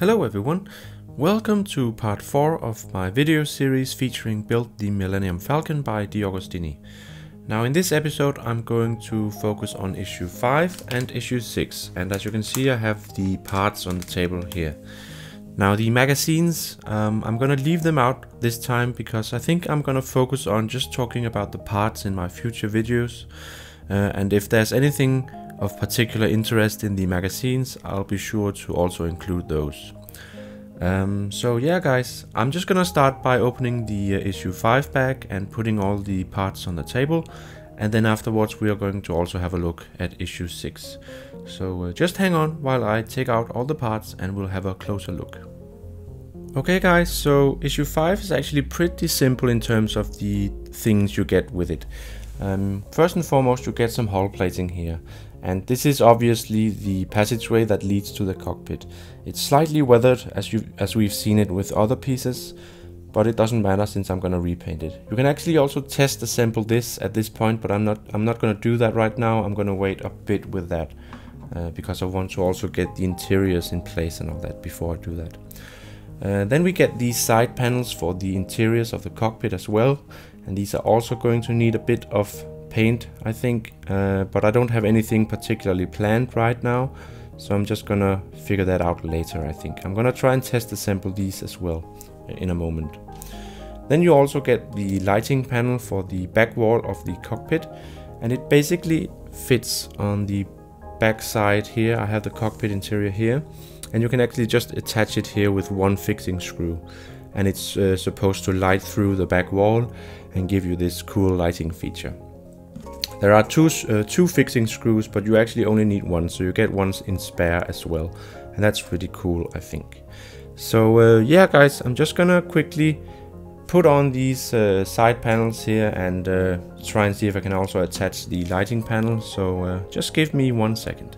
Hello everyone, welcome to part 4 of my video series featuring Build the Millennium Falcon by De Agostini. Now in this episode I'm going to focus on issue 5 and issue 6 and as you can see I have the parts on the table here. Now the magazines, um, I'm gonna leave them out this time because I think I'm gonna focus on just talking about the parts in my future videos uh, and if there's anything of particular interest in the magazines, I'll be sure to also include those. Um, so yeah guys, I'm just gonna start by opening the uh, issue 5 bag and putting all the parts on the table and then afterwards we are going to also have a look at issue 6. So uh, just hang on while I take out all the parts and we'll have a closer look. Okay guys, so issue 5 is actually pretty simple in terms of the things you get with it. Um, first and foremost you get some hull plating here and this is obviously the passageway that leads to the cockpit. It's slightly weathered as, you, as we've seen it with other pieces, but it doesn't matter since I'm gonna repaint it. You can actually also test assemble this at this point, but I'm not, I'm not gonna do that right now. I'm gonna wait a bit with that uh, because I want to also get the interiors in place and all that before I do that. Uh, then we get these side panels for the interiors of the cockpit as well, and these are also going to need a bit of paint, I think, uh, but I don't have anything particularly planned right now, so I'm just gonna figure that out later, I think. I'm gonna try and test assemble these as well in a moment. Then you also get the lighting panel for the back wall of the cockpit, and it basically fits on the back side here. I have the cockpit interior here, and you can actually just attach it here with one fixing screw and it's uh, supposed to light through the back wall and give you this cool lighting feature. There are two, uh, two fixing screws, but you actually only need one, so you get ones in spare as well. And that's pretty cool, I think. So uh, yeah, guys, I'm just gonna quickly put on these uh, side panels here and uh, try and see if I can also attach the lighting panel. So uh, just give me one second.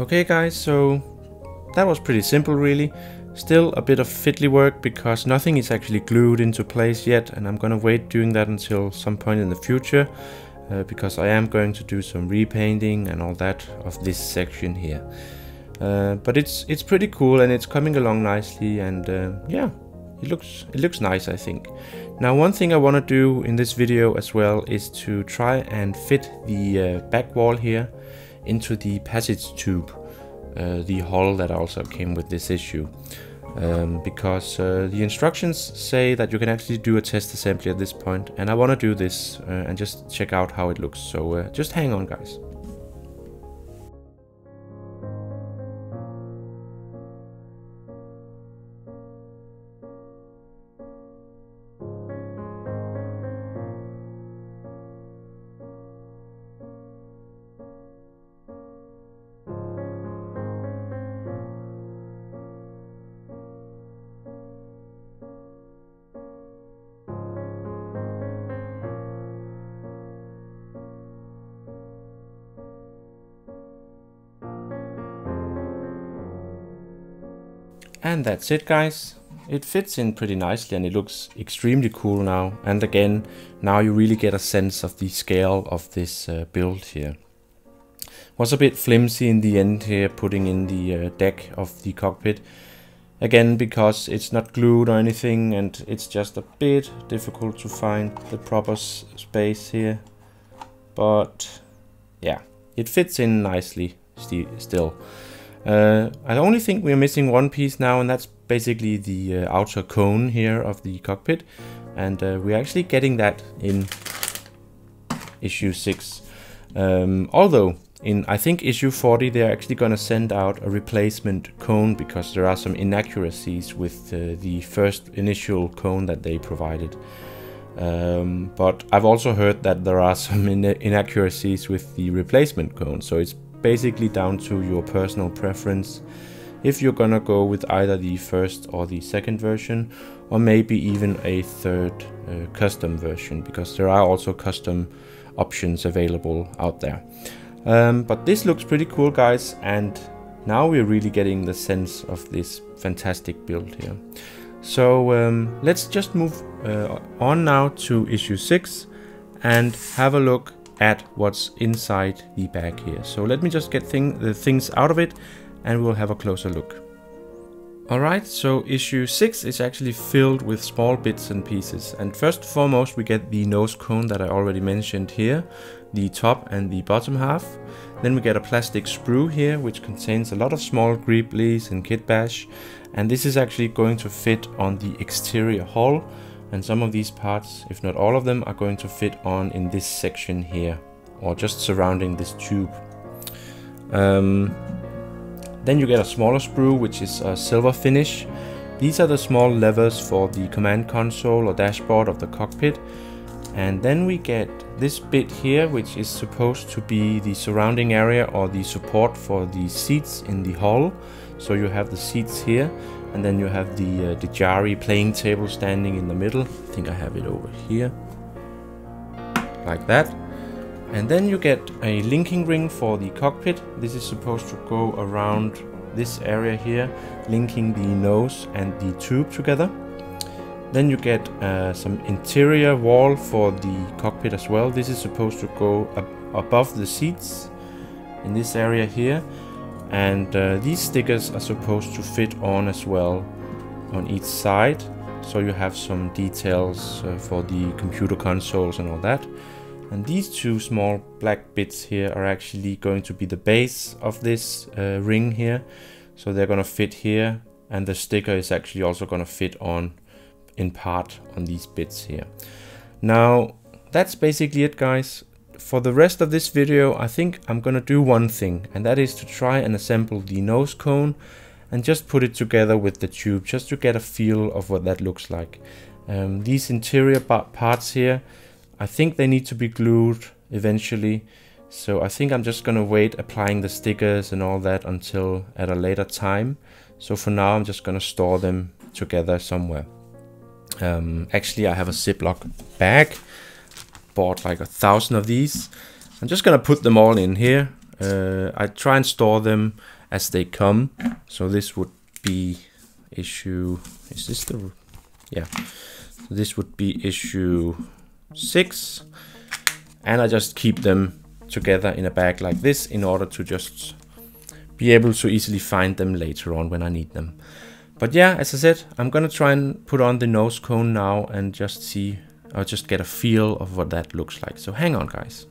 Okay guys, so that was pretty simple really. Still a bit of fiddly work because nothing is actually glued into place yet and I'm gonna wait doing that until some point in the future uh, because I am going to do some repainting and all that of this section here. Uh, but it's it's pretty cool and it's coming along nicely and uh, yeah, it looks it looks nice I think. Now one thing I want to do in this video as well is to try and fit the uh, back wall here into the passage tube, uh, the hull that also came with this issue. Um, because uh, the instructions say that you can actually do a test assembly at this point and I want to do this uh, and just check out how it looks so uh, just hang on guys. And that's it guys. It fits in pretty nicely and it looks extremely cool now. And again, now you really get a sense of the scale of this uh, build here. Was a bit flimsy in the end here, putting in the uh, deck of the cockpit. Again, because it's not glued or anything and it's just a bit difficult to find the proper space here. But yeah, it fits in nicely st still. Uh, I only think we're missing one piece now, and that's basically the uh, outer cone here of the cockpit. And uh, we're actually getting that in issue 6. Um, although in I think issue 40 they're actually going to send out a replacement cone because there are some inaccuracies with uh, the first initial cone that they provided. Um, but I've also heard that there are some in inaccuracies with the replacement cone, so it's basically down to your personal preference if you're gonna go with either the first or the second version or maybe even a third uh, custom version because there are also custom options available out there. Um, but this looks pretty cool guys and now we're really getting the sense of this fantastic build here. So um, let's just move uh, on now to issue 6 and have a look at what's inside the bag here. So let me just get thing, the things out of it and we'll have a closer look. Alright, so issue 6 is actually filled with small bits and pieces. And first and foremost we get the nose cone that I already mentioned here, the top and the bottom half. Then we get a plastic sprue here which contains a lot of small greeblies and kitbash. And this is actually going to fit on the exterior hull. And some of these parts, if not all of them, are going to fit on in this section here. Or just surrounding this tube. Um, then you get a smaller sprue, which is a silver finish. These are the small levers for the command console or dashboard of the cockpit. And then we get this bit here, which is supposed to be the surrounding area or the support for the seats in the hull. So you have the seats here, and then you have the, uh, Dejarik playing table standing in the middle. I think I have it over here, like that. And then you get a linking ring for the cockpit. This is supposed to go around this area here, linking the nose and the tube together. Then you get uh, some interior wall for the cockpit as well. This is supposed to go ab above the seats in this area here. And uh, these stickers are supposed to fit on as well on each side. So you have some details uh, for the computer consoles and all that. And these two small black bits here are actually going to be the base of this uh, ring here. So they're going to fit here and the sticker is actually also going to fit on in part on these bits here. Now that's basically it guys. For the rest of this video I think I'm to do one thing and that is to try and assemble the nose cone and just put it together with the tube just to get a feel of what that looks like. Um, these interior parts here I think they need to be glued eventually. So I think I'm just gonna wait applying the stickers and all that until at a later time. So for now I'm just gonna store them together somewhere. Um, actually I have a Ziploc bag. Bought like a thousand of these. I'm just gonna put them all in here. Uh, I try and store them as they come. So this would be issue, is this the, yeah. So this would be issue six. And I just keep them together in a bag like this in order to just be able to easily find them later on when I need them. But yeah, as I said, I'm gonna try and put on the nose cone now and just see, I'll just get a feel of what that looks like. So hang on guys.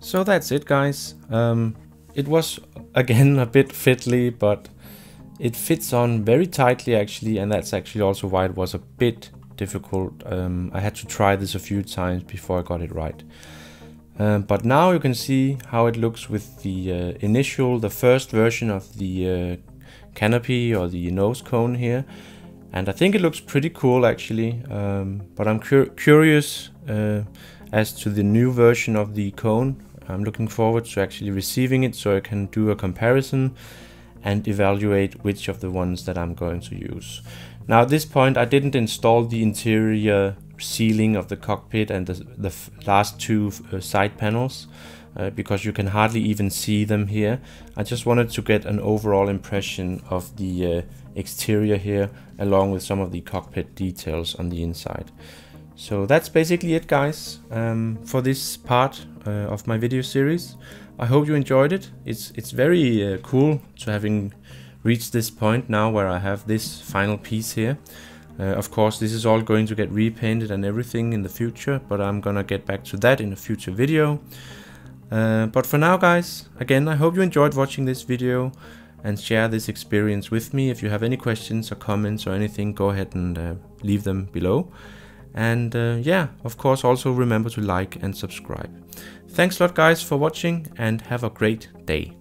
So that's it guys. Um, it was again a bit fiddly, but it fits on very tightly actually, and that's actually also why it was a bit difficult. Um, I had to try this a few times before I got it right. Um, but now you can see how it looks with the uh, initial, the first version of the uh, canopy or the nose cone here. And I think it looks pretty cool actually, um, but I'm cur curious uh, as to the new version of the cone. I'm looking forward to actually receiving it so I can do a comparison and evaluate which of the ones that I'm going to use. Now at this point I didn't install the interior ceiling of the cockpit and the, the last two uh, side panels uh, because you can hardly even see them here. I just wanted to get an overall impression of the uh, exterior here along with some of the cockpit details on the inside. So that's basically it guys um, for this part uh, of my video series. I hope you enjoyed it. It's it's very uh, cool to having reached this point now where I have this final piece here. Uh, of course, this is all going to get repainted and everything in the future, but I'm gonna get back to that in a future video. Uh, but for now, guys, again, I hope you enjoyed watching this video and share this experience with me. If you have any questions or comments or anything, go ahead and uh, leave them below. And uh, yeah, of course, also remember to like and subscribe. Thanks a lot, guys, for watching and have a great day.